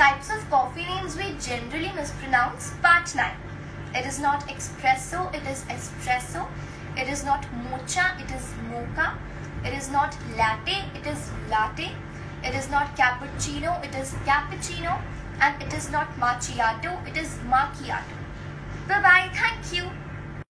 Types of coffee names we generally mispronounce. Part 9. It is not espresso, it is espresso. It is not mocha, it is mocha. It is not latte, it is latte. It is not cappuccino, it is cappuccino. And it is not macchiato, it is macchiato. Bye bye.